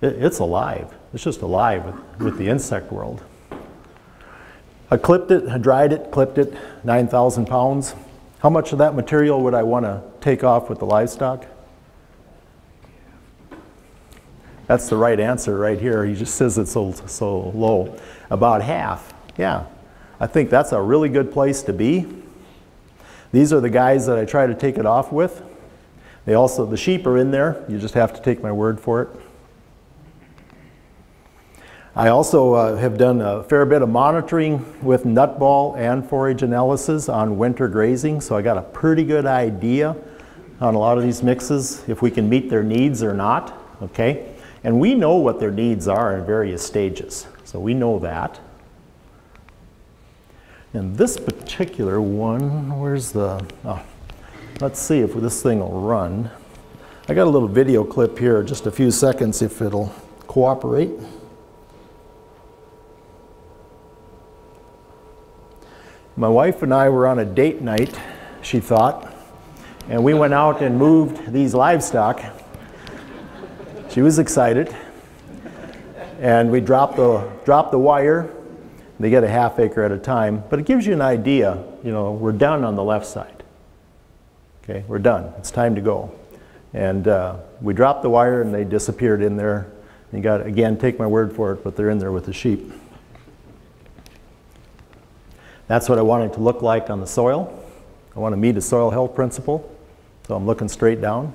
It, it's alive. It's just alive with, with the insect world. I clipped it, I dried it, clipped it, 9,000 pounds. How much of that material would I want to take off with the livestock? That's the right answer right here. He just says it's so, so low. About half. Yeah. I think that's a really good place to be. These are the guys that I try to take it off with. They also, the sheep are in there. You just have to take my word for it. I also uh, have done a fair bit of monitoring with NUTBAL and forage analysis on winter grazing, so I got a pretty good idea on a lot of these mixes if we can meet their needs or not, okay? And we know what their needs are in various stages, so we know that. And this particular one, where's the, oh, let's see if this thing will run. I got a little video clip here, just a few seconds if it'll cooperate. My wife and I were on a date night, she thought, and we went out and moved these livestock. She was excited. And we dropped the, dropped the wire. They get a half acre at a time, but it gives you an idea, you know, we're done on the left side. Okay, we're done. It's time to go. And uh, we dropped the wire and they disappeared in there. You got, again, take my word for it, but they're in there with the sheep. That's what I want it to look like on the soil. I want to meet a soil health principle, so I'm looking straight down.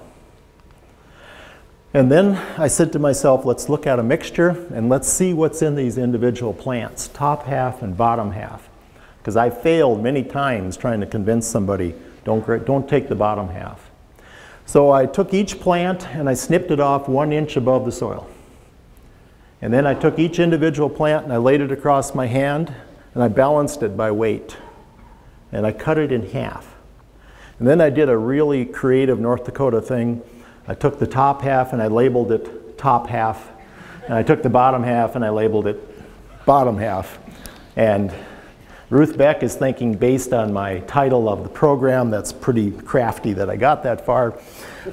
And then I said to myself, let's look at a mixture and let's see what's in these individual plants, top half and bottom half. Because I failed many times trying to convince somebody, don't, don't take the bottom half. So I took each plant and I snipped it off one inch above the soil. And then I took each individual plant and I laid it across my hand and I balanced it by weight. And I cut it in half. And then I did a really creative North Dakota thing. I took the top half and I labeled it top half. And I took the bottom half and I labeled it bottom half. And Ruth Beck is thinking based on my title of the program, that's pretty crafty that I got that far.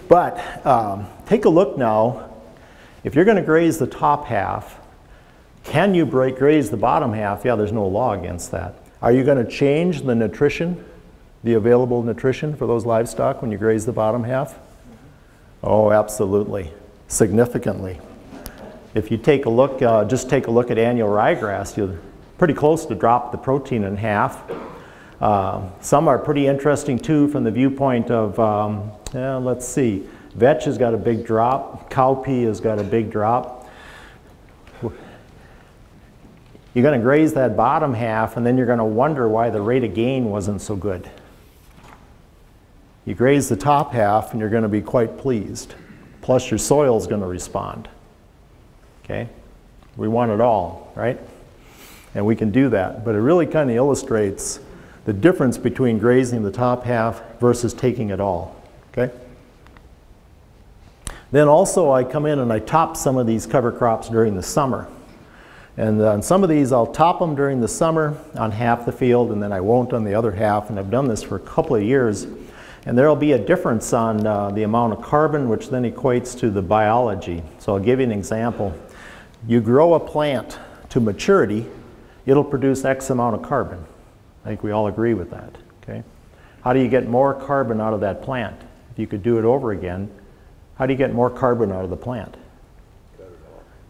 But um, take a look now. If you're going to graze the top half, can you break, graze the bottom half? Yeah, there's no law against that. Are you going to change the nutrition, the available nutrition for those livestock when you graze the bottom half? Oh, absolutely, significantly. If you take a look, uh, just take a look at annual ryegrass, you're pretty close to drop the protein in half. Uh, some are pretty interesting too from the viewpoint of, um, yeah, let's see, vetch has got a big drop, cowpea has got a big drop. You're going to graze that bottom half and then you're going to wonder why the rate of gain wasn't so good. You graze the top half and you're going to be quite pleased. Plus your soil is going to respond. Okay? We want it all, right? And we can do that. But it really kind of illustrates the difference between grazing the top half versus taking it all. Okay? Then also I come in and I top some of these cover crops during the summer. And on some of these, I'll top them during the summer on half the field, and then I won't on the other half. And I've done this for a couple of years. And there'll be a difference on uh, the amount of carbon, which then equates to the biology. So I'll give you an example. You grow a plant to maturity, it'll produce X amount of carbon. I think we all agree with that. Okay? How do you get more carbon out of that plant? If you could do it over again, how do you get more carbon out of the plant?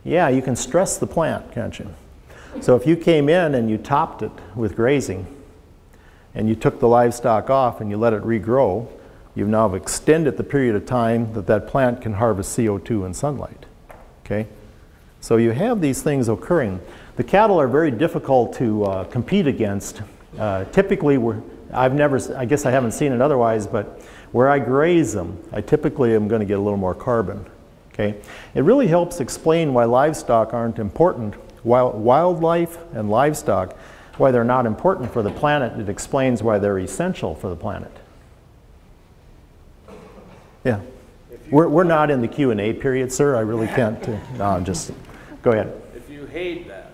Yeah, you can stress the plant, can't you? So if you came in and you topped it with grazing, and you took the livestock off and you let it regrow, you've now extended the period of time that that plant can harvest CO2 and sunlight. Okay? So you have these things occurring. The cattle are very difficult to uh, compete against. Uh, typically, we're, I've never, I guess I haven't seen it otherwise, but where I graze them, I typically am going to get a little more carbon. Okay? It really helps explain why livestock aren't important. While wildlife and livestock, why they're not important for the planet, it explains why they're essential for the planet. Yeah. We're, we're not in the Q and A period, sir. I really can't. uh, No, I'm just, go ahead. If you hayed that,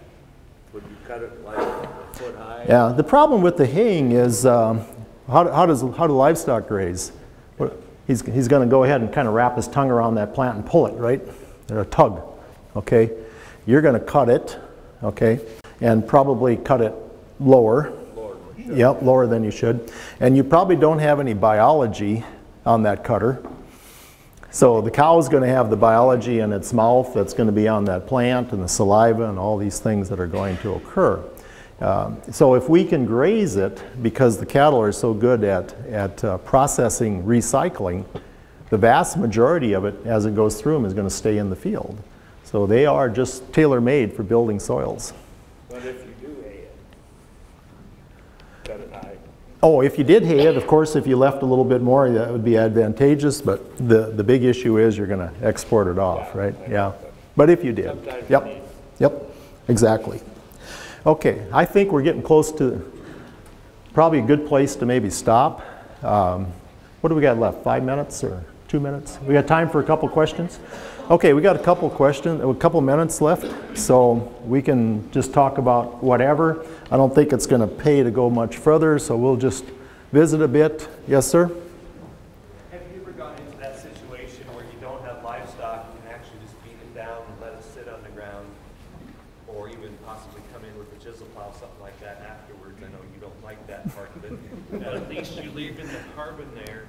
would you cut it like a foot high? Yeah, the problem with the haying is, um, how, how does, how do livestock graze? He's, he's gonna go ahead and kind of wrap his tongue around that plant and pull it, right? They're a tug, okay? You're gonna cut it, okay? And probably cut it lower. lower Yep, lower than you should. And you probably don't have any biology on that cutter. So the cow is going to have the biology in its mouth that's going to be on that plant and the saliva and all these things that are going to occur. Um, so if we can graze it, because the cattle are so good at, at uh, processing recycling, the vast majority of it, as it goes through them, is going to stay in the field. So they are just tailor-made for building soils. But if you do hay it, it. Oh, if you did hay it, of course, if you left a little bit more, that would be advantageous, but the, the big issue is you're gonna export it off, right? Yeah, but if you did, Sometimes yep, yep, exactly. Okay, I think we're getting close to, probably a good place to maybe stop. Um, What do we got left, five minutes or two minutes? We got time for a couple questions? Okay, we got a couple questions, a couple minutes left, so we can just talk about whatever. I don't think it's gonna pay to go much further, so we'll just visit a bit. Yes, sir? Have you ever gone into that situation where you don't have livestock, you can actually just beat it down and let it sit on the ground? Or even possibly come in with a chisel plow, something like that afterwards? I know you don't like that part of it. But at least you're leaving the carbon there,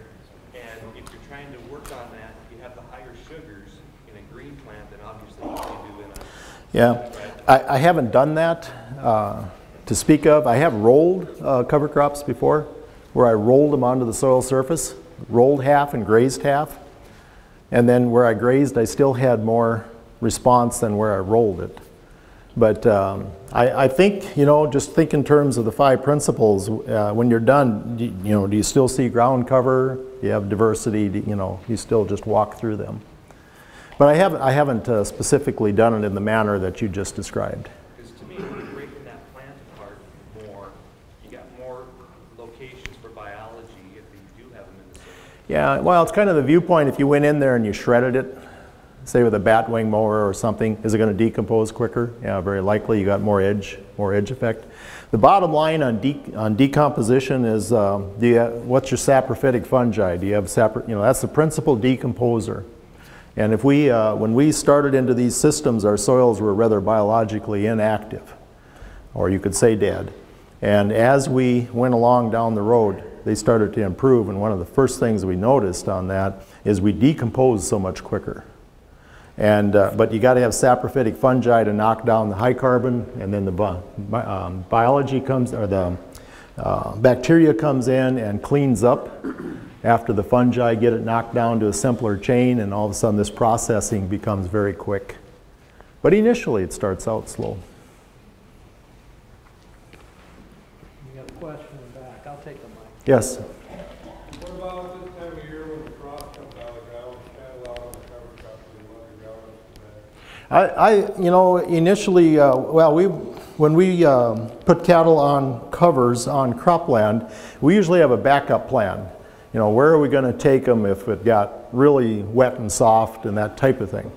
and if you're trying to work on that, you have the higher sugars in a green plant than obviously you do in a Yeah, I, I haven't done that uh, to speak of. I have rolled uh, cover crops before, where I rolled them onto the soil surface, rolled half and grazed half. And then where I grazed, I still had more response than where I rolled it. But um, I, I think, you know, just think in terms of the five principles. Uh, when you're done, do, you know, do you still see ground cover? Do you have diversity? Do, you know, you still just walk through them. But I haven't, I haven't uh, specifically done it in the manner that you just described. Because to me, when you're breaking that plant apart more, you got more locations for biology if you do have them in the soil. Yeah, well, it's kind of the viewpoint. If you went in there and you shredded it, say with a bat wing mower or something, is it going to decompose quicker? Yeah, very likely. You got more edge, more edge effect. The bottom line on, de on decomposition is, um, do you have, what's your saprophytic fungi? Do you have sapro, you know, that's the principal decomposer. And if we, uh, when we started into these systems, our soils were rather biologically inactive, or you could say dead. And as we went along down the road, they started to improve. And one of the first things we noticed on that is we decompose so much quicker. And, uh, but you got to have saprophytic fungi to knock down the high carbon, and then the bi bi- um, biology comes, or the uh, bacteria comes in and cleans up after the fungi get it knocked down to a simpler chain, and all of a sudden this processing becomes very quick. But initially it starts out slow. You got a question in the back, I'll take the mic. Yes? What about this time of year when the frost comes out, like I was kind of out on the cover crop and let it go? I, I, you know, initially, uh, well, we, when we um, put cattle on covers on cropland, we usually have a backup plan. You know, where are we going to take them if it got really wet and soft and that type of thing.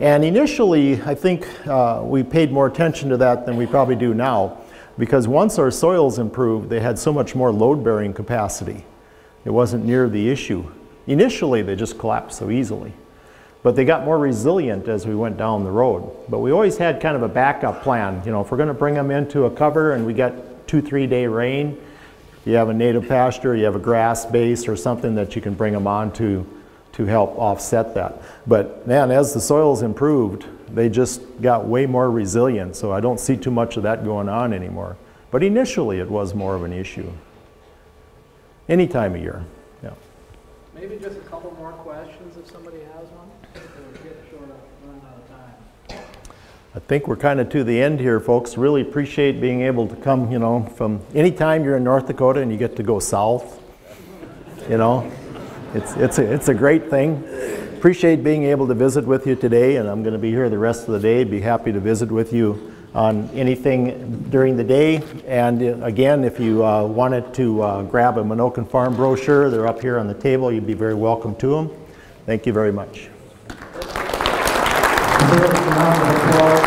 And initially, I think uh, we paid more attention to that than we probably do now, because once our soils improved, they had so much more load-bearing capacity. It wasn't near the issue. Initially, they just collapsed so easily but they got more resilient as we went down the road. But we always had kind of a backup plan. You know, if we're going to bring them into a cover and we got two, three day rain, you have a native pasture, you have a grass base or something that you can bring them on to to help offset that. But man, as the soils improved, they just got way more resilient, so I don't see too much of that going on anymore. But initially, it was more of an issue. Any time of year, yeah. Maybe just a couple more questions if somebody has one? I think we're kind of to the end here, folks. Really appreciate being able to come, you know, from anytime you're in North Dakota and you get to go south, you know, it's, it's, a, it's a great thing. Appreciate being able to visit with you today, and I'm going to be here the rest of the day. Be happy to visit with you on anything during the day. And uh, again, if you uh, wanted to uh, grab a Menoken Farm brochure, they're up here on the table. You'd be very welcome to them. Thank you very much. Of applause